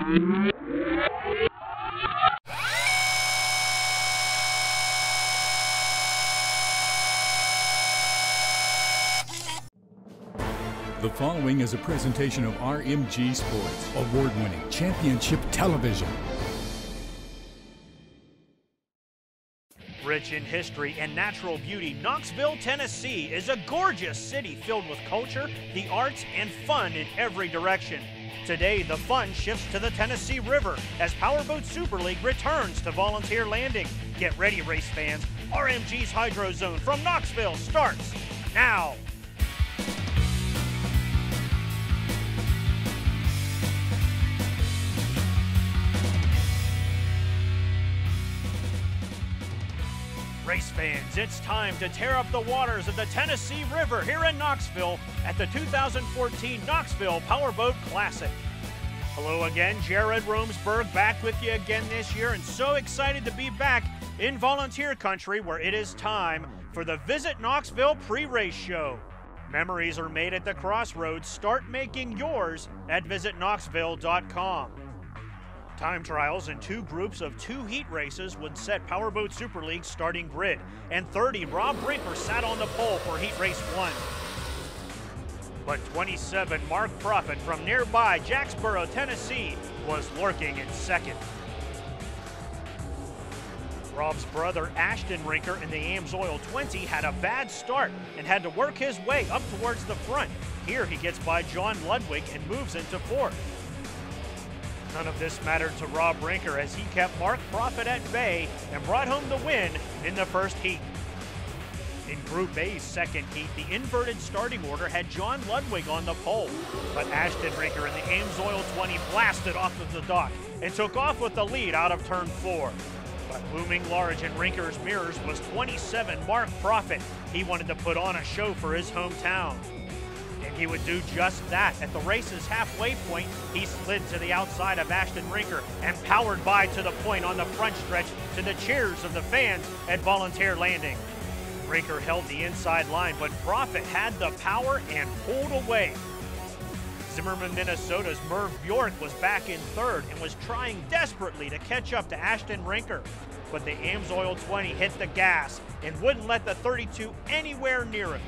The following is a presentation of RMG Sports, award winning championship television. Rich in history and natural beauty, Knoxville, Tennessee is a gorgeous city filled with culture, the arts, and fun in every direction. Today, the fun shifts to the Tennessee River as Powerboat Super League returns to Volunteer Landing. Get ready, race fans. RMG's Hydro Zone from Knoxville starts now. Race fans, it's time to tear up the waters of the Tennessee River here in Knoxville at the 2014 Knoxville Powerboat Classic. Hello again, Jared Romsberg back with you again this year and so excited to be back in volunteer country where it is time for the Visit Knoxville pre-race show. Memories are made at the crossroads. Start making yours at visitknoxville.com. Time trials in two groups of two heat races would set Powerboat Super League starting grid. And 30, Rob Rinker sat on the pole for heat race one. But 27, Mark Proffitt from nearby Jacksboro, Tennessee, was lurking in second. Rob's brother Ashton Rinker in the Amsoil 20 had a bad start and had to work his way up towards the front. Here he gets by John Ludwig and moves into fourth. None of this mattered to Rob Rinker as he kept Mark Proffitt at bay and brought home the win in the first heat. In Group A's second heat, the inverted starting order had John Ludwig on the pole, but Ashton Rinker in the Amsoil 20 blasted off of the dock and took off with the lead out of turn four. But looming large in Rinker's mirrors was 27 Mark Proffitt. He wanted to put on a show for his hometown. He would do just that. At the race's halfway point, he slid to the outside of Ashton Rinker and powered by to the point on the front stretch to the cheers of the fans at Volunteer Landing. Rinker held the inside line, but Proffitt had the power and pulled away. Zimmerman, Minnesota's Merv Bjork was back in third and was trying desperately to catch up to Ashton Rinker. But the Amsoil 20 hit the gas and wouldn't let the 32 anywhere near him.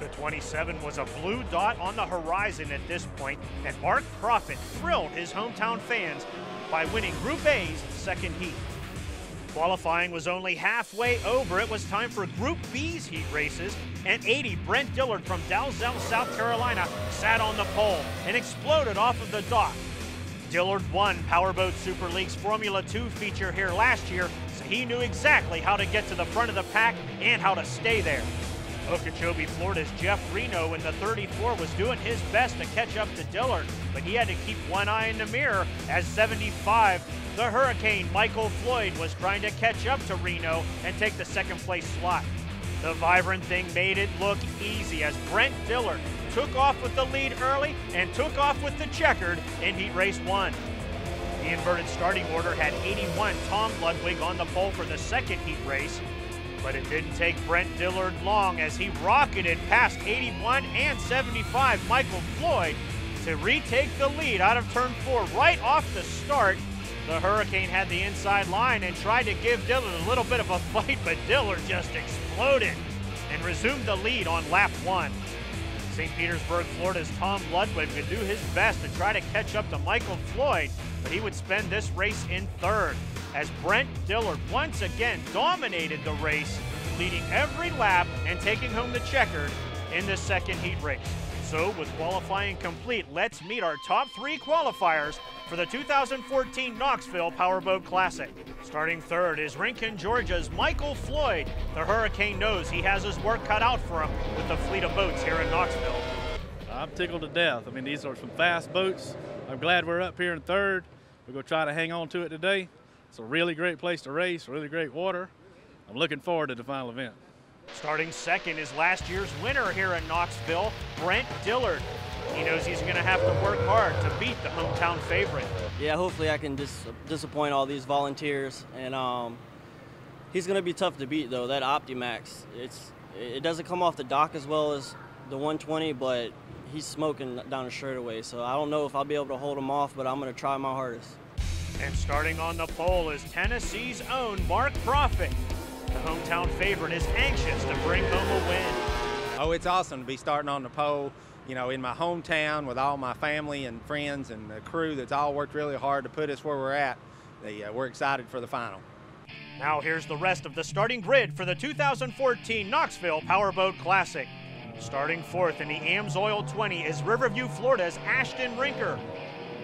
The 27 was a blue dot on the horizon at this point, and Mark Proffitt thrilled his hometown fans by winning Group A's second heat. Qualifying was only halfway over. It was time for Group B's heat races, and 80 Brent Dillard from Dalzell, South Carolina, sat on the pole and exploded off of the dock. Dillard won Powerboat Super League's Formula 2 feature here last year, so he knew exactly how to get to the front of the pack and how to stay there. Okeechobee, Florida's Jeff Reno in the 34 was doing his best to catch up to Dillard, but he had to keep one eye in the mirror as 75, the Hurricane Michael Floyd was trying to catch up to Reno and take the second place slot. The vibrant thing made it look easy as Brent Dillard took off with the lead early and took off with the checkered in heat race one. The inverted starting order had 81 Tom Ludwig on the pole for the second heat race, but it didn't take Brent Dillard long as he rocketed past 81 and 75 Michael Floyd to retake the lead out of turn four right off the start. The Hurricane had the inside line and tried to give Dillard a little bit of a fight, but Dillard just exploded and resumed the lead on lap one. St. Petersburg, Florida's Tom Ludwig would do his best to try to catch up to Michael Floyd, but he would spend this race in third as Brent Dillard once again dominated the race, leading every lap and taking home the checkered in the second heat race. So, with qualifying complete, let's meet our top three qualifiers for the 2014 Knoxville Powerboat Classic. Starting third is Rincon, Georgia's Michael Floyd. The Hurricane knows he has his work cut out for him with the fleet of boats here in Knoxville. I'm tickled to death. I mean, these are some fast boats. I'm glad we're up here in third. We're going to try to hang on to it today. It's a really great place to race, really great water. I'm looking forward to the final event. Starting second is last year's winner here in Knoxville, Brent Dillard. He knows he's going to have to work hard to beat the hometown favorite. Yeah, hopefully I can dis- disappoint all these volunteers, and um, he's going to be tough to beat though. That Optimax, it's it doesn't come off the dock as well as the 120, but he's smoking down the straightaway. So I don't know if I'll be able to hold him off, but I'm going to try my hardest. And starting on the pole is Tennessee's own Mark Proffitt. The hometown favorite is anxious to bring home a win. Oh, it's awesome to be starting on the pole, you know, in my hometown with all my family and friends and the crew that's all worked really hard to put us where we're at. They, uh, we're excited for the final. Now here's the rest of the starting grid for the 2014 Knoxville Powerboat Classic. Starting fourth in the AMSOIL 20 is Riverview, Florida's Ashton Rinker.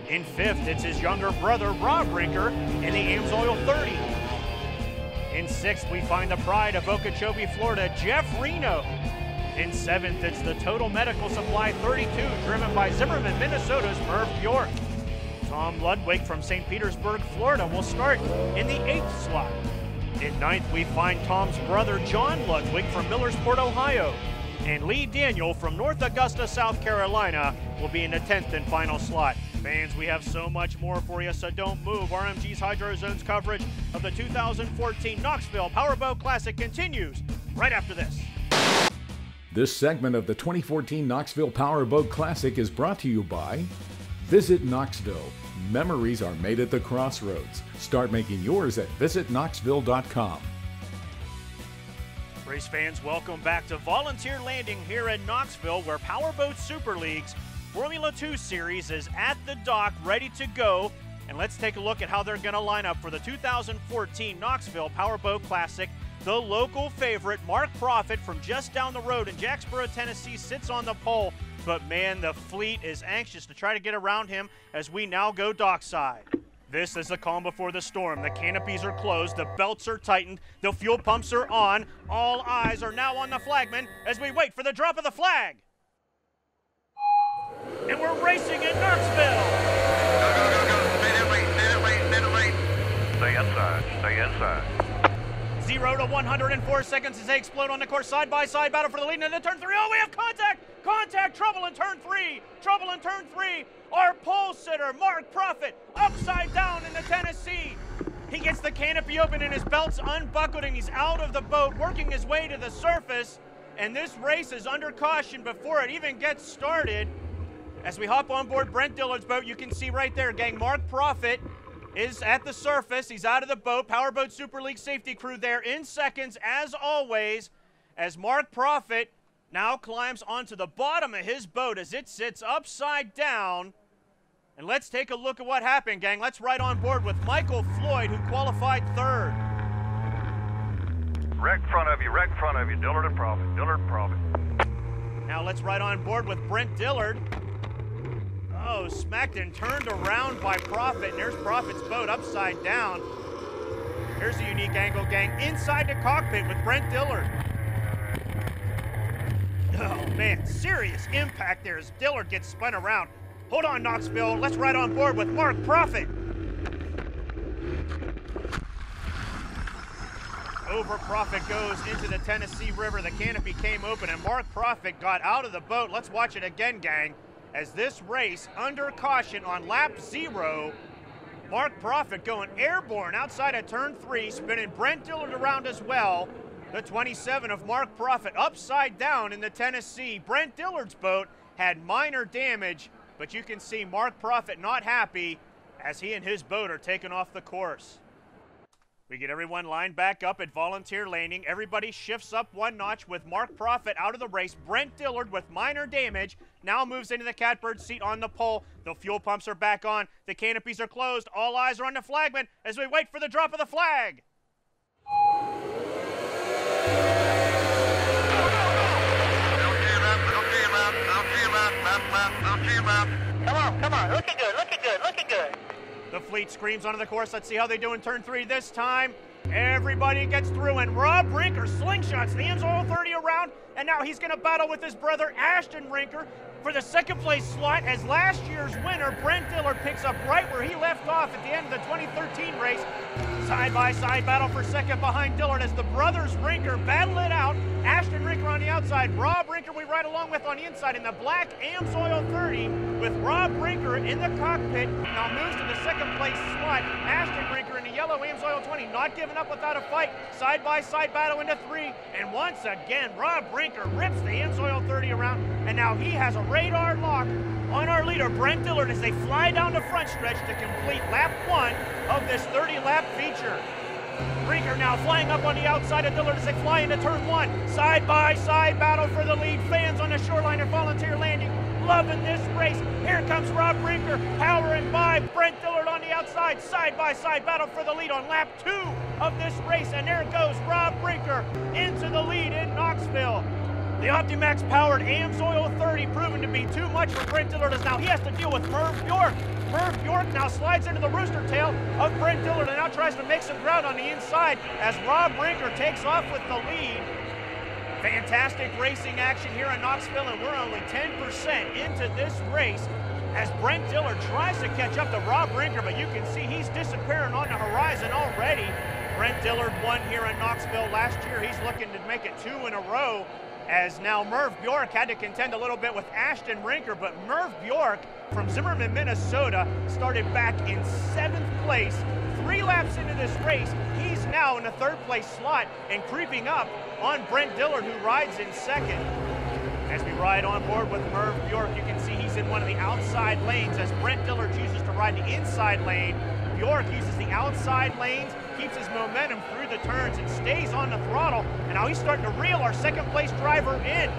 In fifth, it's his younger brother, Rob Rinker, in the AMSOIL 30. In sixth, we find the pride of Okeechobee, Florida, Jeff Reno. In seventh, it's the Total Medical Supply 32, driven by Zimmerman, Minnesota's Merv Bjork. Tom Ludwig from St. Petersburg, Florida, will start in the eighth slot. In ninth, we find Tom's brother John Ludwig from Millersport, Ohio. And Lee Daniel from North Augusta, South Carolina will be in the 10th and final slot. Fans, we have so much more for you, so don't move. RMG's Hydro Zones coverage of the 2014 Knoxville Powerboat Classic continues right after this. This segment of the 2014 Knoxville Powerboat Classic is brought to you by Visit Knoxville. Memories are made at the crossroads. Start making yours at visitknoxville.com. Race fans, welcome back to Volunteer Landing here in Knoxville, where Powerboat Super League's Formula 2 Series is at the dock, ready to go. And let's take a look at how they're going to line up for the 2014 Knoxville Powerboat Classic. The local favorite, Mark Proffitt from just down the road in Jacksboro, Tennessee, sits on the pole. But man, the fleet is anxious to try to get around him as we now go dockside. This is the calm before the storm. The canopies are closed, the belts are tightened, the fuel pumps are on. All eyes are now on the flagman as we wait for the drop of the flag. And we're racing in Knoxville. Go, go, go, go. Stay inside. Stay inside. Zero to 104 seconds as they explode on the course. Side by side battle for the lead into turn three. Oh, we have contact! Contact! Trouble in turn three! Trouble in turn three! Our pole sitter, Mark Proffitt, upside down in the Tennessee. He gets the canopy open and his belt's unbuckled and he's out of the boat, working his way to the surface. And this race is under caution before it even gets started. As we hop on board Brent Dillard's boat, you can see right there, gang, Mark Proffitt is at the surface. He's out of the boat. Powerboat Super League safety crew there in seconds, as always, as Mark Proffitt now climbs onto the bottom of his boat as it sits upside down. And let's take a look at what happened, gang. Let's ride on board with Michael Floyd, who qualified third. Wreck front of you. Wreck front of you. Dillard and Proffitt. Dillard and Proffitt. Now let's ride on board with Brent Dillard. Oh, smacked and turned around by Proffitt, And there's Proffitt's boat upside down. Here's a unique angle, gang. Inside the cockpit with Brent Dillard. Oh, man. Serious impact there as Dillard gets spun around. Hold on, Knoxville. Let's ride on board with Mark Proffitt. Over Proffitt goes into the Tennessee River. The canopy came open and Mark Proffitt got out of the boat. Let's watch it again, gang as this race under caution on lap zero. Mark Proffitt going airborne outside of turn three, spinning Brent Dillard around as well. The 27 of Mark Proffitt upside down in the Tennessee. Brent Dillard's boat had minor damage, but you can see Mark Proffitt not happy as he and his boat are taken off the course. We get everyone lined back up at volunteer landing. Everybody shifts up one notch with Mark Proffitt out of the race. Brent Dillard with minor damage now moves into the catbird seat on the pole. The fuel pumps are back on. The canopies are closed. All eyes are on the flagman as we wait for the drop of the flag. Come on, come on. Looking good, looking good, looking good. The fleet screams onto the course. Let's see how they do in turn three this time. Everybody gets through, and Rob Rinker slingshots the AMSOIL 30 around, and now he's going to battle with his brother Ashton Rinker for the second place slot as last year's winner, Brent Dillard, picks up right where he left off at the end of the 2013 race. Side by side battle for second behind Dillard as the brothers Rinker battle it out Ashton Rinker on outside. Rob Rinker, we ride along with on the inside in the black Amsoil 30 with Rob Rinker in the cockpit. Now moves to the second place slot. Ashton Rinker in the yellow Amsoil 20, not giving up without a fight. Side by side battle into three. And once again, Rob Rinker rips the Amsoil 30 around. And now he has a radar lock on our leader, Brent Dillard, as they fly down the front stretch to complete lap one of this 30 lap feature. Rinker now flying up on the outside of Dillard as they fly into turn one. Side by side battle for the lead. Fans on the shoreline at Volunteer Landing loving this race. Here comes Rob Rinker powering by Brent Dillard on the outside. Side by side battle for the lead on lap two of this race. And there goes Rob Rinker into the lead in Knoxville. The Optimax powered Amsoil 30 proven to be too much for Brent Dillard as now he has to deal with Merv Bjork. Merv Bjork now slides into the rooster tail of Brent Dillard tries to make some ground on the inside as Rob Rinker takes off with the lead. Fantastic racing action here in Knoxville, and we're only 10% into this race as Brent Dillard tries to catch up to Rob Rinker, but you can see he's disappearing on the horizon already. Brent Dillard won here in Knoxville last year. He's looking to make it two in a row as now Merv Bjork had to contend a little bit with Ashton Rinker, but Merv Bjork from Zimmerman, Minnesota started back in seventh place. Three laps into this race, he's now in the third place slot and creeping up on Brent Dillard, who rides in second. As we ride on board with Merv Bjork, you can see he's in one of the outside lanes as Brent Dillard chooses to ride the inside lane. Bjork uses the outside lanes, keeps his momentum through the turns, and stays on the throttle. And now he's starting to reel our second place driver in.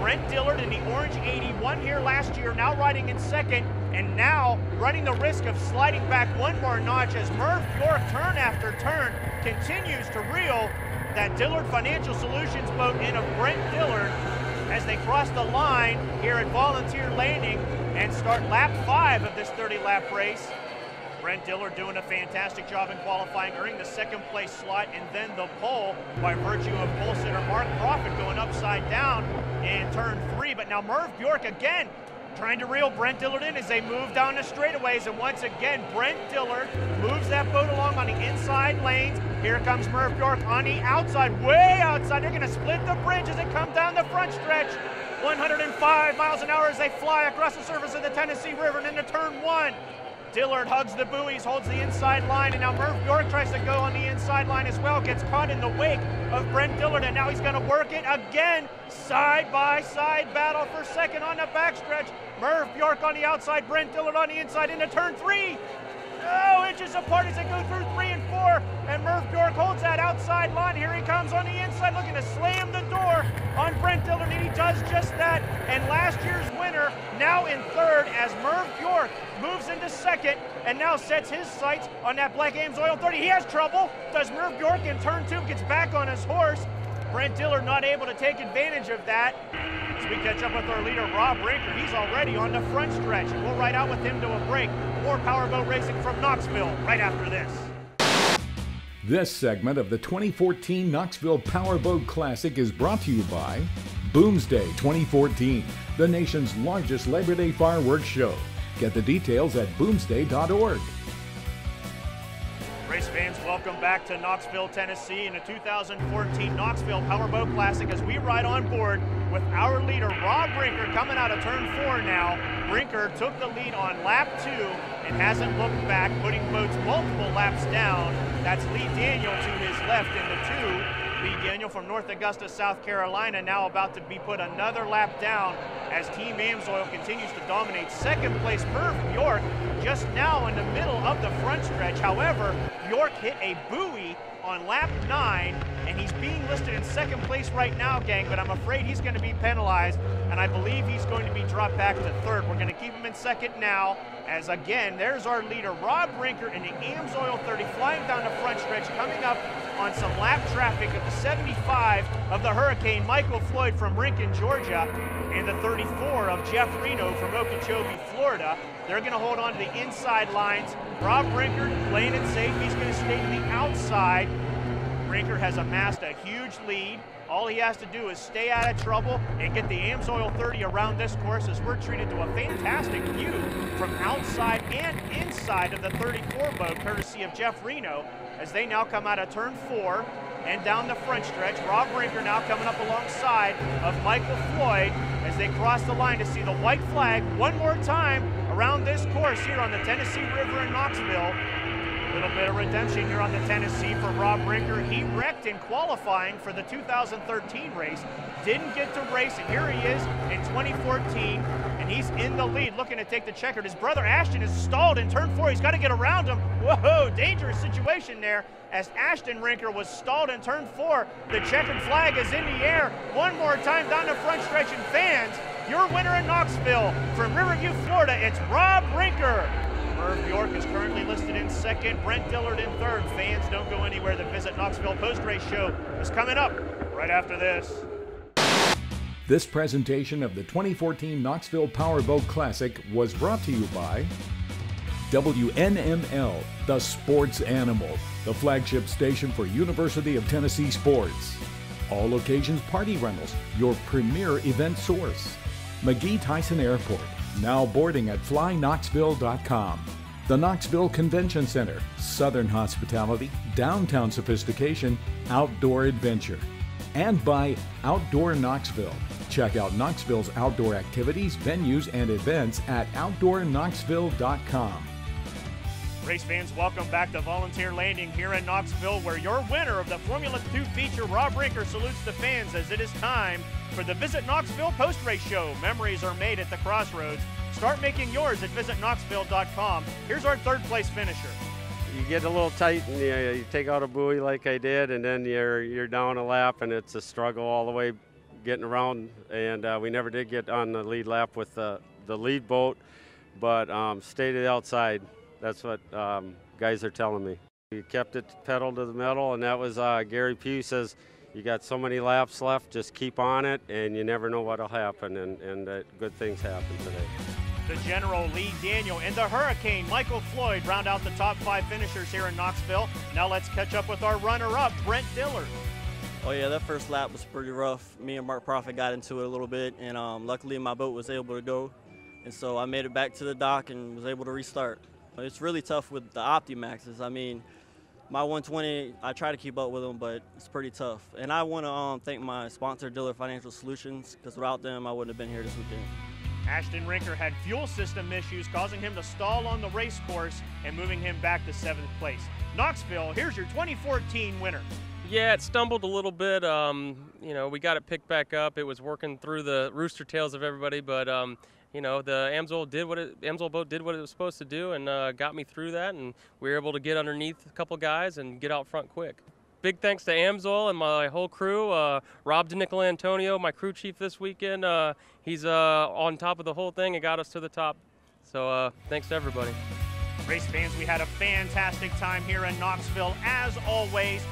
Brent Dillard in the orange 81 here last year, now riding in second, and now running the risk of sliding back one more notch as Merv Bjork, turn after turn, continues to reel that Dillard Financial Solutions boat in of Brent Dillard as they cross the line here at Volunteer Landing and start lap five of this 30 lap race. Brent Dillard doing a fantastic job in qualifying, earning the second place slot and then the pole by virtue of pole sitter Mark Proffitt going upside down in turn three. But now Merv Bjork again trying to reel Brent Dillard in as they move down the straightaways. And once again, Brent Dillard moves that boat along on the inside lanes. Here comes Merv Bjork on the outside, way outside. They're going to split the bridge as it comes down the front stretch. 105 miles an hour as they fly across the surface of the Tennessee River and into turn one. Dillard hugs the buoys, holds the inside line, and now Merv Bjork tries to go on the inside line as well. Gets caught in the wake of Brent Dillard, and now he's going to work it again. Side by side battle for second on the backstretch. Merv Bjork on the outside, Brent Dillard on the inside into turn three. Oh, inches apart as they go through three and four. And Merv Bjork holds that outside line. Here he comes on the inside looking to slam the door on Brent Dillard, and he does just that. And last year's winner now in third as Merv Bjork moves into second and now sets his sights on that Black Amsoil 30. He has trouble. Does Merv Bjork in turn two, gets back on his horse. Brent Dillard not able to take advantage of that. As we catch up with our leader, Rob Rinker, he's already on the front stretch. We'll ride out with him to a break. More powerboat racing from Knoxville right after this. This segment of the 2014 Knoxville Powerboat Classic is brought to you by Boomsday 2014, the nation's largest Labor Day fireworks show. Get the details at boomsday.org. Race fans, welcome back to Knoxville, Tennessee in the 2014 Knoxville Powerboat Classic as we ride on board with our leader, Rob Rinker, coming out of turn four now. Rinker took the lead on lap two and hasn't looked back, putting boats multiple laps down. That's Lee Daniel to his left in the two. Daniel from North Augusta, South Carolina, now about to be put another lap down as Team Amsoil continues to dominate. Second place, Merv Bjork, just now in the middle of the front stretch. However, Bjork hit a buoy on lap nine, and he's being listed in second place right now, gang, but I'm afraid he's going to be penalized, and I believe he's going to be dropped back to third. We're going to keep him in second now, as again, there's our leader, Rob Rinker in the Amsoil 30, flying down the front stretch, coming up on some lap traffic of the 75 of the Hurricane, Michael Floyd from Rincon, Georgia, and the 34 of Jeff Reno from Okeechobee, Florida. They're going to hold on to the inside lines. Rob Rinker playing it safe. He's going to stay to the outside. Rinker has amassed a huge lead. All he has to do is stay out of trouble and get the Amsoil 30 around this course as we're treated to a fantastic view from outside and inside of the 34 boat, courtesy of Jeff Reno, as they now come out of turn four and down the front stretch. Rob Rinker now coming up alongside of Michael Floyd as they cross the line to see the white flag one more time around this course here on the Tennessee River in Knoxville. A little bit of redemption here on the Tennessee for Rob Rinker. He wrecked in qualifying for the 2013 race, didn't get to race, and here he is in 2014, and he's in the lead, looking to take the checkered. His brother Ashton is stalled in turn four. He's got to get around him. Whoa, dangerous situation there as Ashton Rinker was stalled in turn four. The checkered flag is in the air. One more time down the front stretch, and fans, your winner in Knoxville from Riverview, Florida, it's Rob Rinker. Merv Bjork is currently listed in second, Brent Dillard in third. Fans don't go anywhere. The Visit Knoxville post-race show is coming up right after this. This presentation of the 2014 Knoxville Powerboat Classic was brought to you by WNML, the sports animal, the flagship station for University of Tennessee sports. All Occasions Party Rentals, your premier event source. McGee Tyson Airport, now boarding at flyknoxville.com. The Knoxville Convention Center, Southern Hospitality, Downtown Sophistication, Outdoor Adventure. And by Outdoor Knoxville. Check out Knoxville's outdoor activities, venues, and events at outdoorknoxville.com. Race fans, welcome back to Volunteer Landing here in Knoxville, where your winner of the Formula 2 feature, Rob Rinker, salutes the fans as it is time for the Visit Knoxville post race show. Memories are made at the crossroads. Start making yours at visitknoxville.com. Here's our third place finisher. You get a little tight and you, you take out a buoy like I did, and then you're you're down a lap, and it's a struggle all the way getting around. And uh, we never did get on the lead lap with the, the lead boat, but um, stayed outside. That's what um, guys are telling me. We kept it pedal to the metal, and that was uh, Gary Pugh says, you got so many laps left, just keep on it, and you never know what'll happen, and, and uh, good things happen today. The General Lee Daniel and the Hurricane Michael Floyd round out the top five finishers here in Knoxville. Now let's catch up with our runner-up, Brent Dillard. Oh yeah, that first lap was pretty rough. Me and Mark Proffitt got into it a little bit, and um, luckily my boat was able to go, and so I made it back to the dock and was able to restart. It's really tough with the Optimaxes. I mean, my 120, I try to keep up with them, but it's pretty tough. And I want to um, thank my sponsor, Dillard Financial Solutions, because without them, I wouldn't have been here this weekend. Ashton Rinker had fuel system issues, causing him to stall on the race course and moving him back to seventh place. Knoxville, here's your 2014 winner. Yeah, it stumbled a little bit. Um, you know, we got it picked back up. It was working through the rooster tails of everybody, but um, you know, the Amsoil did what it, Amsoil boat did what it was supposed to do and uh, got me through that, and we were able to get underneath a couple guys and get out front quick. Big thanks to Amsoil and my whole crew. Uh, Rob DiNicolantonio, my crew chief this weekend, uh, he's uh, on top of the whole thing and got us to the top. So uh, thanks to everybody. Race fans, we had a fantastic time here in Knoxville, as always.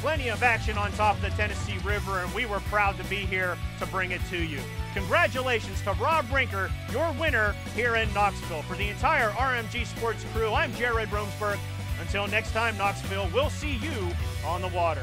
Plenty of action on top of the Tennessee River, and we were proud to be here to bring it to you. Congratulations to Rob Rinker, your winner here in Knoxville. For the entire RMG Sports crew, I'm Jared Romsberg. Until next time, Knoxville, we'll see you on the water.